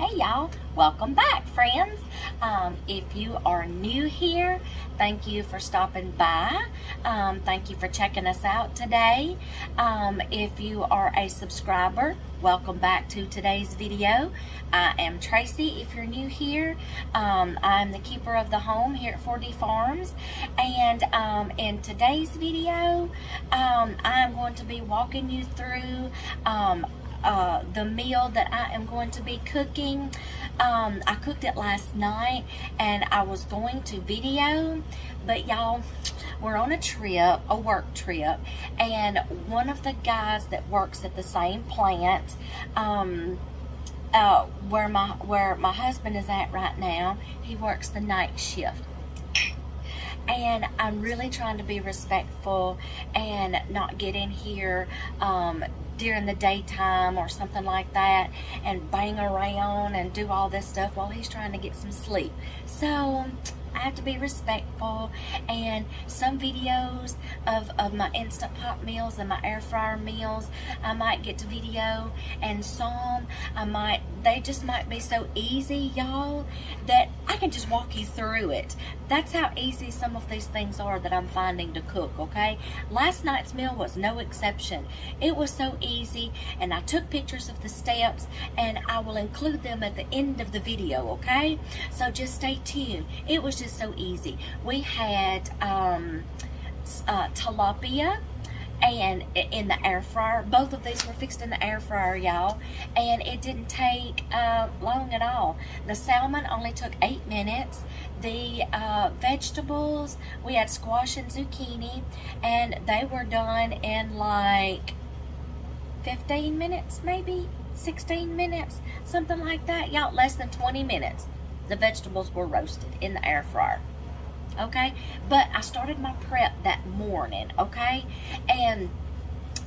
Hey y'all, welcome back friends. Um, if you are new here, thank you for stopping by. Um, thank you for checking us out today. Um, if you are a subscriber, welcome back to today's video. I am Tracy if you're new here. Um, I'm the keeper of the home here at 4D Farms and um, in today's video um, I'm going to be walking you through uh, the meal that I am going to be cooking. Um, I cooked it last night and I was going to video, but y'all, we're on a trip, a work trip, and one of the guys that works at the same plant, um, uh, where my where my husband is at right now, he works the night shift and I'm really trying to be respectful and not get in here um, during the daytime or something like that and bang around and do all this stuff while he's trying to get some sleep. So I have to be respectful and some videos of, of my Instant Pot meals and my air fryer meals I might get to video and some I might they just might be so easy y'all that I can just walk you through it. That's how easy some of these things are that I'm finding to cook okay? Last night's meal was no exception. It was so easy and I took pictures of the steps and I will include them at the end of the video okay? So just stay tuned. It was just so easy. We had um, uh, tilapia and in the air fryer. Both of these were fixed in the air fryer, y'all. And it didn't take uh, long at all. The salmon only took eight minutes. The uh, vegetables, we had squash and zucchini, and they were done in like 15 minutes, maybe 16 minutes, something like that. Y'all, less than 20 minutes the vegetables were roasted in the air fryer. Okay, but I started my prep that morning. Okay, and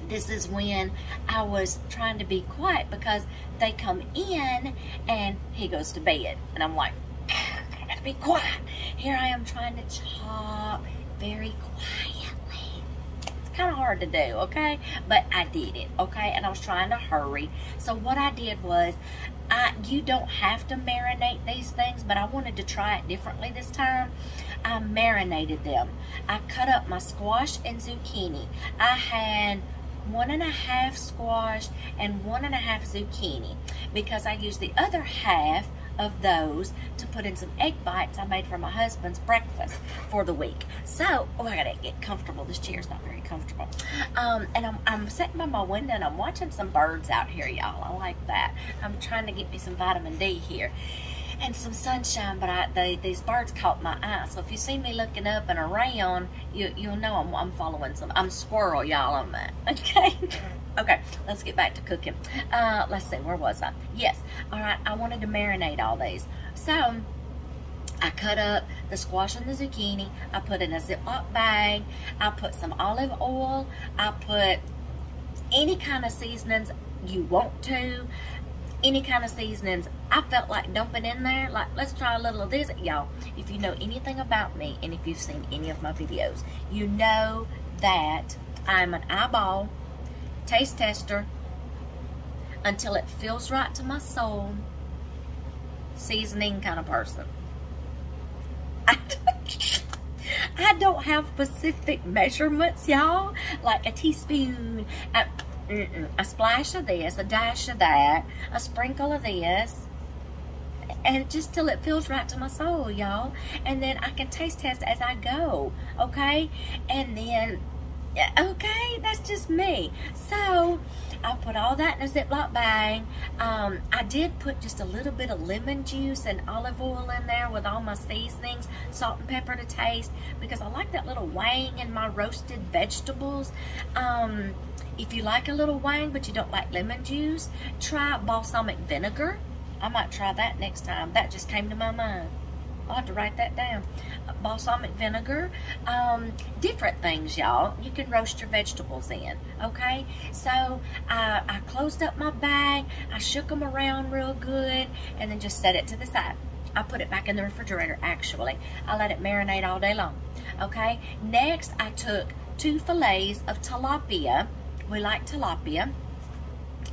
this is when I was trying to be quiet because they come in and he goes to bed, and I'm like, I gotta be quiet. Here I am trying to chop very quietly. It's kind of hard to do, okay? But I did it, okay? And I was trying to hurry. So what I did was I, you don't have to marinate these things, but I wanted to try it differently this time. I marinated them. I cut up my squash and zucchini. I had one and a half squash and one and a half zucchini because I used the other half of those to put in some egg bites I made for my husband's breakfast for the week. So, oh, I gotta get comfortable. This chair's not very comfortable. Um, and I'm, I'm sitting by my window and I'm watching some birds out here, y'all. I like that. I'm trying to get me some vitamin D here and some sunshine, but I, these birds caught my eye. So if you see me looking up and around, you, you'll know I'm, I'm following some. I'm squirrel, y'all, on that. Okay? Okay, let's get back to cooking. Uh, let's see, where was I? Yes, all right, I wanted to marinate all these. So, I cut up the squash and the zucchini. I put in a Ziploc bag. I put some olive oil. I put any kind of seasonings you want to. Any kind of seasonings I felt like dumping in there. Like, let's try a little of this. Y'all, if you know anything about me and if you've seen any of my videos, you know that I'm an eyeball taste tester until it feels right to my soul seasoning kind of person. I don't have specific measurements, y'all. Like a teaspoon, a, a, splash of this, a dash of that, a sprinkle of this, and just till it feels right to my soul, y'all. And then I can taste test as I go, okay? And then okay that's just me so I put all that in a Ziploc bag. Um, I did put just a little bit of lemon juice and olive oil in there with all my seasonings, salt and pepper to taste, because I like that little wang in my roasted vegetables. Um, if you like a little wang, but you don't like lemon juice, try balsamic vinegar. I might try that next time. That just came to my mind. I'll have to write that down. Balsamic vinegar, um, different things, y'all. You can roast your vegetables in, okay? So I, I closed up my bag, I shook them around real good, and then just set it to the side. I put it back in the refrigerator, actually. I let it marinate all day long, okay? Next, I took two fillets of tilapia. We like tilapia.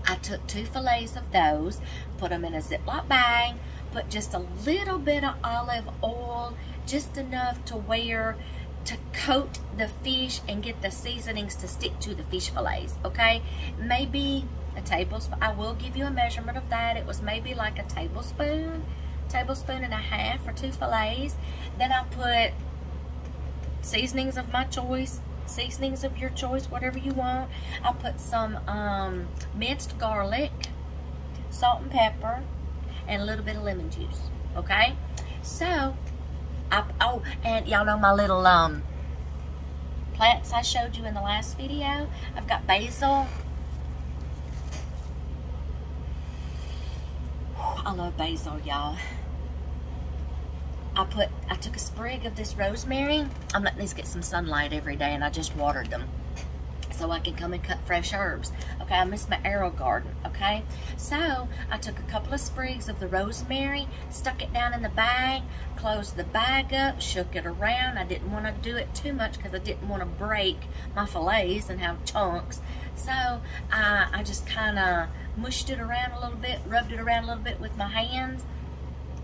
I took two fillets of those, put them in a Ziploc bag, put just a little bit of olive oil, just enough to where to coat the fish and get the seasonings to stick to the fish fillets, okay? Maybe a tablespoon, I will give you a measurement of that. It was maybe like a tablespoon, tablespoon and a half for two fillets. Then I put seasonings of my choice, seasonings of your choice, whatever you want. I put some um, minced garlic, salt and pepper, and a little bit of lemon juice, okay? So, I, oh, and y'all know my little um, plants I showed you in the last video? I've got basil. I love basil, y'all. I put, I took a sprig of this rosemary. I'm letting these get some sunlight every day and I just watered them so I can come and cut fresh herbs. Okay, I miss my AeroGarden, okay? So, I took a couple of sprigs of the rosemary, stuck it down in the bag, closed the bag up, shook it around. I didn't want to do it too much because I didn't want to break my fillets and have chunks. So, I, I just kind of mushed it around a little bit, rubbed it around a little bit with my hands,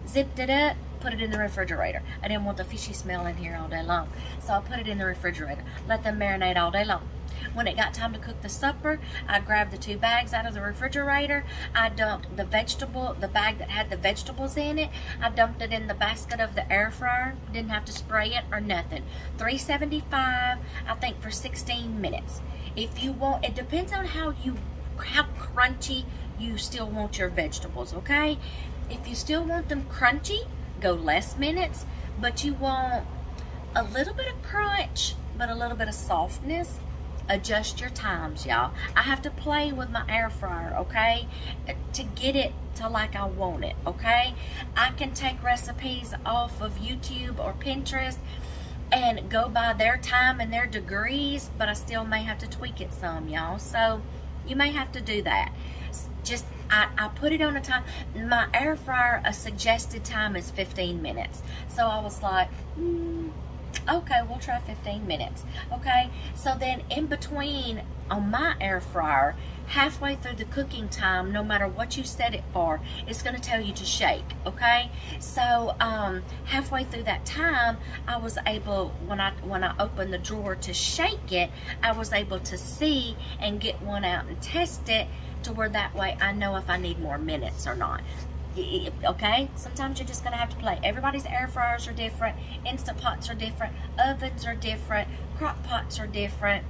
zipped it up, put it in the refrigerator. I didn't want the fishy smell in here all day long. So I put it in the refrigerator. Let them marinate all day long. When it got time to cook the supper, I grabbed the two bags out of the refrigerator. I dumped the vegetable, the bag that had the vegetables in it. I dumped it in the basket of the air fryer. Didn't have to spray it or nothing. 375, I think for 16 minutes. If you want, it depends on how you, how crunchy you still want your vegetables, okay? If you still want them crunchy, go less minutes, but you want a little bit of crunch, but a little bit of softness, adjust your times, y'all. I have to play with my air fryer, okay, to get it to like I want it, okay? I can take recipes off of YouTube or Pinterest and go by their time and their degrees, but I still may have to tweak it some, y'all. So you may have to do that. Just, I, I put it on a time. My air fryer, a suggested time is 15 minutes. So I was like, mm, Okay, we'll try 15 minutes. Okay, so then in between on my air fryer, halfway through the cooking time, no matter what you set it for, it's going to tell you to shake, okay? So, um, halfway through that time, I was able, when I, when I opened the drawer to shake it, I was able to see and get one out and test it to where that way I know if I need more minutes or not okay? Sometimes you're just gonna have to play. Everybody's air fryers are different instant pots are different ovens are different crock pots are different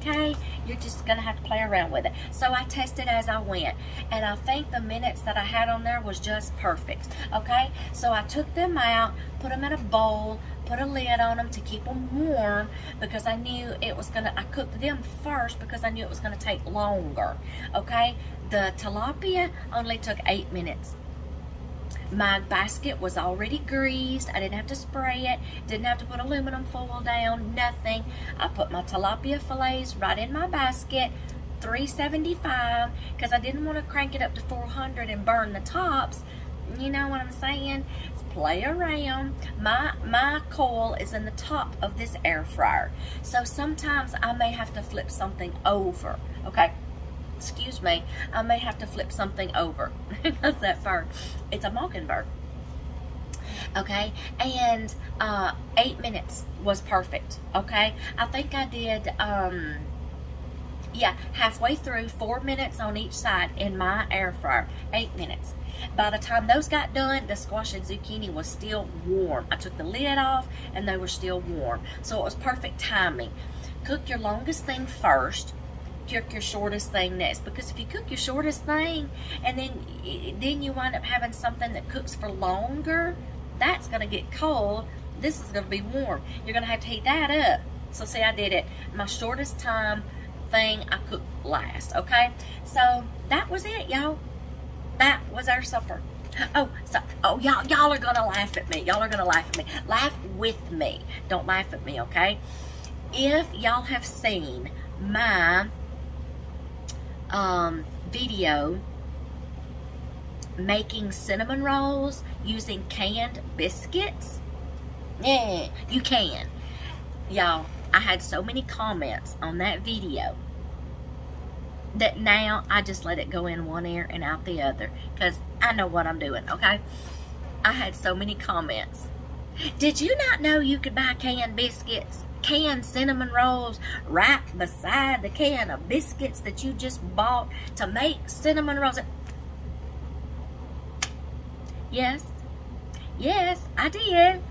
okay? You're just gonna have to play around with it. So I tested as I went and I think the minutes that I had on there was just perfect okay? So I took them out put them in a bowl put a lid on them to keep them warm because I knew it was gonna I cooked them first because I knew it was gonna take longer okay the tilapia only took eight minutes. My basket was already greased. I didn't have to spray it. Didn't have to put aluminum foil down. Nothing. I put my tilapia fillets right in my basket. 375 because I didn't want to crank it up to 400 and burn the tops. You know what I'm saying? play around. My, my coil is in the top of this air fryer. So sometimes I may have to flip something over. Okay, excuse me, I may have to flip something over. That's that bird. It's a mockingbird. Okay, and uh, eight minutes was perfect. Okay, I think I did, um, yeah, halfway through, four minutes on each side in my air fryer, eight minutes. By the time those got done, the squash and zucchini was still warm. I took the lid off and they were still warm. So it was perfect timing. Cook your longest thing first cook your shortest thing next because if you cook your shortest thing and then eh, then you wind up having something that cooks for longer that's going to get cold this is going to be warm you're going to have to heat that up so see I did it my shortest time thing I cooked last okay so that was it y'all that was our supper Oh, so oh y'all y'all are gonna laugh at me. Y'all are gonna laugh at me. Laugh with me. Don't laugh at me, okay? If y'all have seen my um, video making cinnamon rolls using canned biscuits. Yeah, you can. Y'all, I had so many comments on that video that now I just let it go in one ear and out the other because I know what I'm doing, okay? I had so many comments. Did you not know you could buy canned biscuits, canned cinnamon rolls right beside the can of biscuits that you just bought to make cinnamon rolls? Yes. Yes, I did.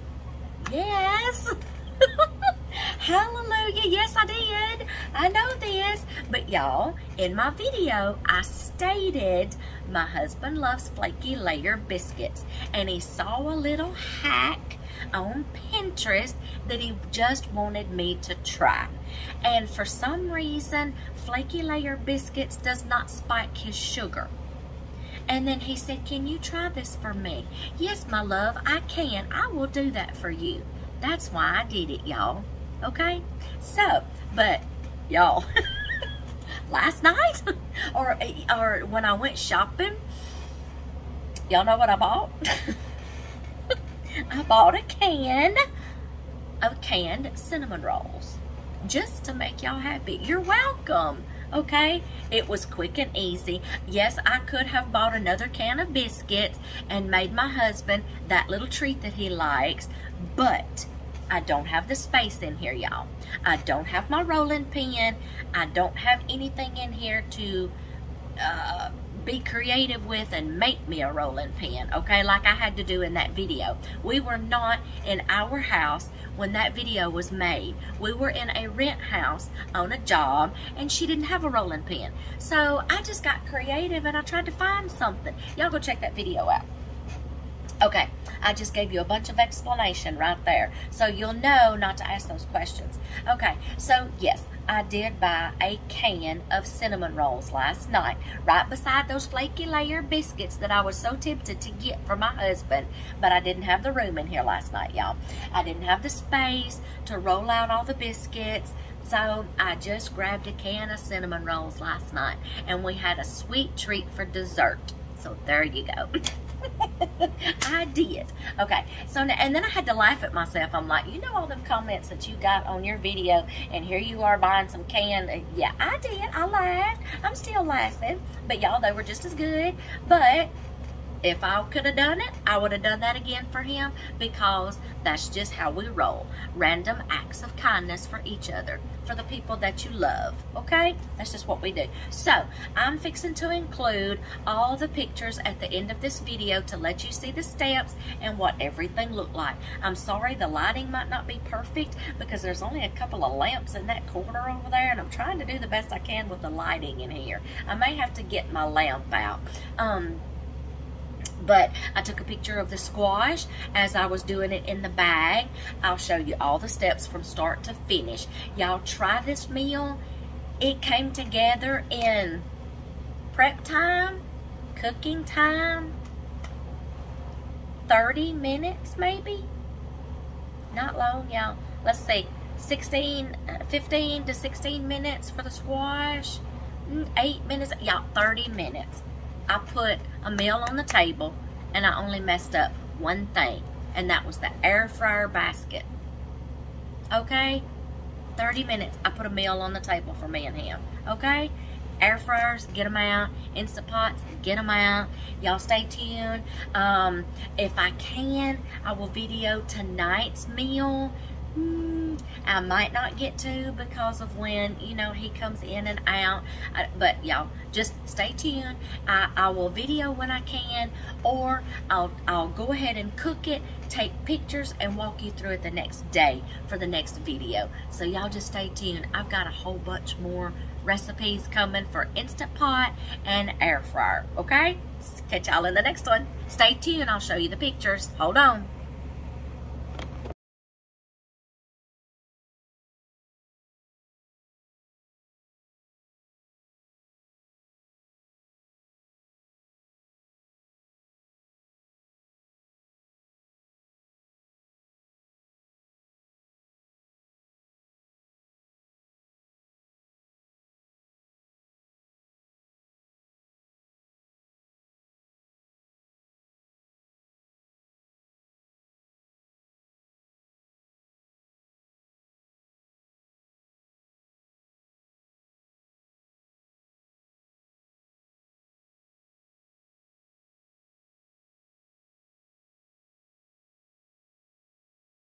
Yes. Hallelujah. Yes, I did. I know this. But y'all, in my video, I stated my husband loves flaky layer biscuits. And he saw a little hack on Pinterest that he just wanted me to try. And for some reason, flaky layer biscuits does not spike his sugar. And then he said, can you try this for me? Yes, my love, I can. I will do that for you. That's why I did it, y'all. Okay? So, but y'all, last night or or when I went shopping, y'all know what I bought? I bought a can of canned cinnamon rolls just to make y'all happy. You're welcome. Okay, it was quick and easy. Yes, I could have bought another can of biscuits and made my husband that little treat that he likes, but I don't have the space in here, y'all. I don't have my rolling pin. I don't have anything in here to uh, be creative with and make me a rolling pin, okay, like I had to do in that video. We were not in our house when that video was made. We were in a rent house on a job and she didn't have a rolling pin. So I just got creative and I tried to find something. Y'all go check that video out. Okay, I just gave you a bunch of explanation right there. So you'll know not to ask those questions. Okay, so yes, I did buy a can of cinnamon rolls last night, right beside those flaky layer biscuits that I was so tempted to get for my husband, but I didn't have the room in here last night, y'all. I didn't have the space to roll out all the biscuits, so I just grabbed a can of cinnamon rolls last night, and we had a sweet treat for dessert. So there you go. I did. Okay, so and then I had to laugh at myself. I'm like, you know all the comments that you got on your video, and here you are buying some canned. Uh, yeah, I did. I laughed. I'm still laughing. But y'all, they were just as good. But if I could have done it, I would have done that again for him because that's just how we roll. Random acts of kindness for each other, for the people that you love, okay? That's just what we do. So, I'm fixing to include all the pictures at the end of this video to let you see the steps and what everything looked like. I'm sorry the lighting might not be perfect because there's only a couple of lamps in that corner over there and I'm trying to do the best I can with the lighting in here. I may have to get my lamp out. Um, but I took a picture of the squash as I was doing it in the bag. I'll show you all the steps from start to finish. Y'all try this meal. It came together in prep time, cooking time, 30 minutes maybe. Not long, y'all. Let's see, 16, uh, 15 to 16 minutes for the squash. Mm, eight minutes, y'all, 30 minutes. I put a meal on the table and I only messed up one thing, and that was the air fryer basket. Okay? 30 minutes, I put a meal on the table for me and him. Okay? Air fryers, get them out. Instant Pots, get them out. Y'all stay tuned. Um, if I can, I will video tonight's meal. I might not get to because of when, you know, he comes in and out. I, but y'all, just stay tuned. I, I will video when I can, or I'll, I'll go ahead and cook it, take pictures, and walk you through it the next day for the next video. So y'all just stay tuned. I've got a whole bunch more recipes coming for Instant Pot and Air Fryer, okay? Catch y'all in the next one. Stay tuned. I'll show you the pictures. Hold on.